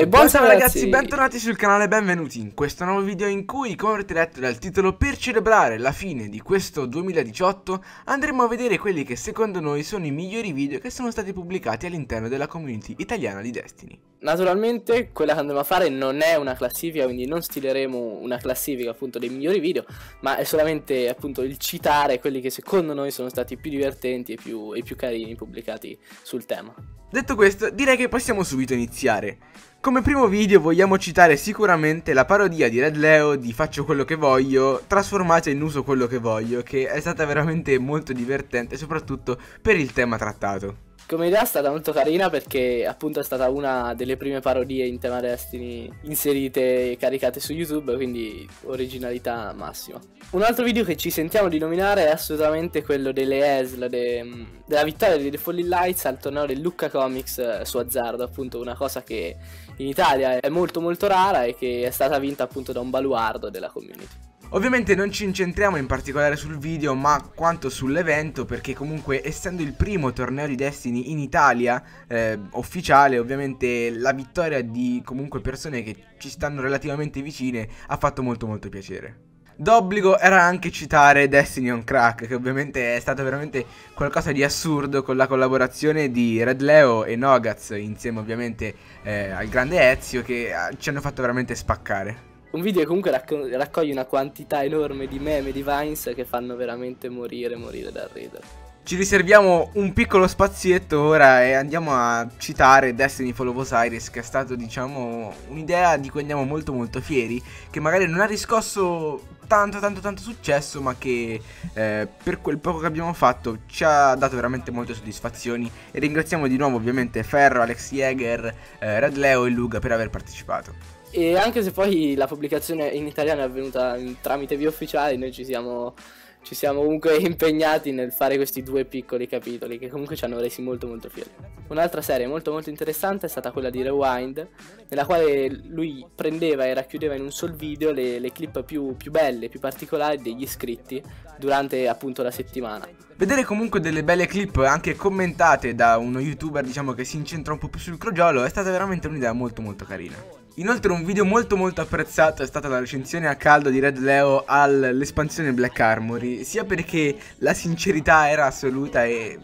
E buon salve ragazzi, bentornati sul canale, benvenuti in questo nuovo video in cui, come avrete letto dal titolo, per celebrare la fine di questo 2018 andremo a vedere quelli che secondo noi sono i migliori video che sono stati pubblicati all'interno della community italiana di Destiny. Naturalmente quella che andremo a fare non è una classifica, quindi non stileremo una classifica appunto dei migliori video, ma è solamente appunto il citare quelli che secondo noi sono stati più divertenti e più, e più carini pubblicati sul tema. Detto questo, direi che possiamo subito iniziare. Come primo video vogliamo citare sicuramente la parodia di Red Leo di Faccio quello che voglio, trasformata in Uso quello che voglio, che è stata veramente molto divertente, soprattutto per il tema trattato. Come idea è stata molto carina perché appunto è stata una delle prime parodie in tema Destiny inserite e caricate su YouTube, quindi originalità massima. Un altro video che ci sentiamo di nominare è assolutamente quello delle ESL, de, della vittoria di The Falling Lights al torneo del Lucca Comics eh, su Azzardo, appunto una cosa che in Italia è molto molto rara e che è stata vinta appunto da un baluardo della community. Ovviamente non ci incentriamo in particolare sul video ma quanto sull'evento perché comunque essendo il primo torneo di Destiny in Italia eh, ufficiale ovviamente la vittoria di comunque persone che ci stanno relativamente vicine ha fatto molto molto piacere. D'obbligo era anche citare Destiny on Crack, che ovviamente è stato veramente qualcosa di assurdo con la collaborazione di Red Leo e Nogaz, insieme ovviamente eh, al grande Ezio, che eh, ci hanno fatto veramente spaccare. Un video che comunque racco raccoglie una quantità enorme di meme, di vines che fanno veramente morire, morire dal ridere. Ci riserviamo un piccolo spazietto ora e andiamo a citare Destiny Fall of Osiris che è stato diciamo un'idea di cui andiamo molto molto fieri che magari non ha riscosso tanto tanto tanto successo ma che eh, per quel poco che abbiamo fatto ci ha dato veramente molte soddisfazioni e ringraziamo di nuovo ovviamente Ferro, Alex Jäger, eh, Red Leo e Luga per aver partecipato. E anche se poi la pubblicazione in italiano è avvenuta tramite via ufficiale, noi ci siamo, ci siamo comunque impegnati nel fare questi due piccoli capitoli che comunque ci hanno resi molto molto fieri. Un'altra serie molto molto interessante è stata quella di Rewind, nella quale lui prendeva e racchiudeva in un sol video le, le clip più, più belle, più particolari degli iscritti durante appunto la settimana. Vedere comunque delle belle clip anche commentate da uno youtuber diciamo che si incentra un po' più sul crogiolo è stata veramente un'idea molto molto carina. Inoltre un video molto molto apprezzato è stata la recensione a caldo di Red Leo all'espansione Black Armory, sia perché la sincerità era assoluta e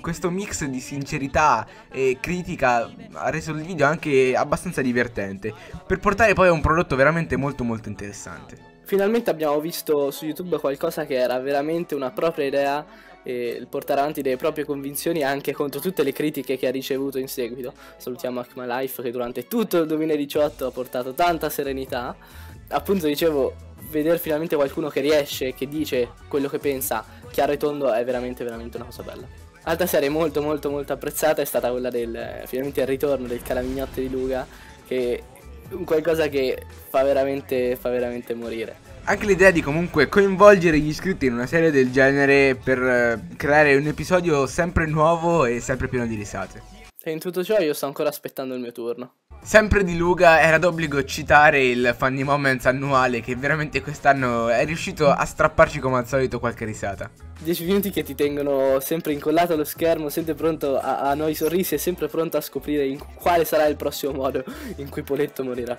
questo mix di sincerità e critica ha reso il video anche abbastanza divertente, per portare poi a un prodotto veramente molto molto interessante. Finalmente abbiamo visto su YouTube qualcosa che era veramente una propria idea e portare avanti le proprie convinzioni anche contro tutte le critiche che ha ricevuto in seguito. Salutiamo Akma Life che durante tutto il 2018 ha portato tanta serenità. Appunto dicevo, vedere finalmente qualcuno che riesce, che dice quello che pensa chiaro e tondo è veramente veramente una cosa bella. Altra serie molto molto molto apprezzata è stata quella del finalmente il ritorno del Calamignotte di Luga che è qualcosa che fa veramente, fa veramente morire. Anche l'idea di comunque coinvolgere gli iscritti in una serie del genere per eh, creare un episodio sempre nuovo e sempre pieno di risate. E in tutto ciò io sto ancora aspettando il mio turno. Sempre di Luga era d'obbligo citare il Funny Moments annuale che veramente quest'anno è riuscito a strapparci come al solito qualche risata. 10 minuti che ti tengono sempre incollato allo schermo, sempre pronto a, a noi sorrisi e sempre pronto a scoprire quale sarà il prossimo modo in cui Poletto morirà.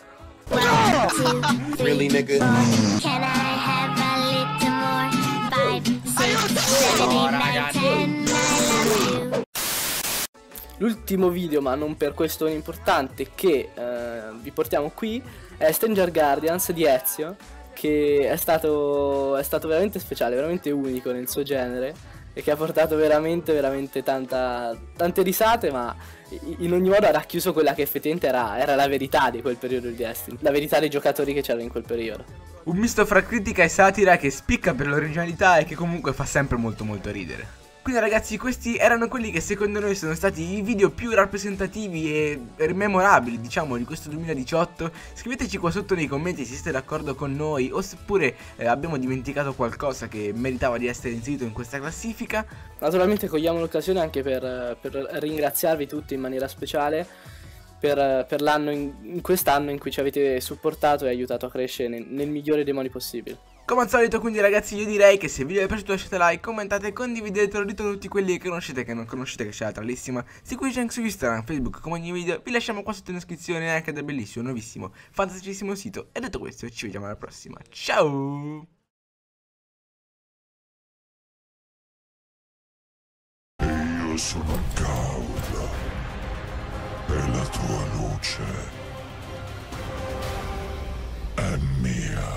Really, nigga? Can I have a little more? Five, six, seven, eight, ten, love you. L'ultimo video, ma non per questo importante, che eh, vi portiamo qui è Stranger Guardians di Ezio, che è stato, è stato veramente speciale, veramente unico nel suo genere e che ha portato veramente, veramente tanta, tante risate, ma in ogni modo ha racchiuso quella che effettivamente era, era la verità di quel periodo di Destiny, la verità dei giocatori che c'erano in quel periodo. Un misto fra critica e satira che spicca per l'originalità e che comunque fa sempre molto molto ridere. Quindi ragazzi questi erano quelli che secondo noi sono stati i video più rappresentativi e memorabili diciamo di questo 2018 Scriveteci qua sotto nei commenti se siete d'accordo con noi o seppure eh, abbiamo dimenticato qualcosa che meritava di essere inserito in questa classifica. Naturalmente cogliamo l'occasione anche per, per, ringraziarvi tutti in maniera speciale per, per l'anno in, in quest'anno in cui ci avete supportato e aiutato a crescere nel, nel migliore dei modi possibili Come al solito quindi ragazzi io direi che se il video vi è piaciuto lasciate like, commentate, condividetelo, dite tutti quelli che conoscete e che non conoscete che c'è la tralissima Seguiteci anche su Instagram, Facebook, come ogni video, vi lasciamo qua sotto in descrizione anche del bellissimo, nuovissimo, fantasticissimo sito E detto questo ci vediamo alla prossima, ciao! Io sono Gaul e la tua luce è mia.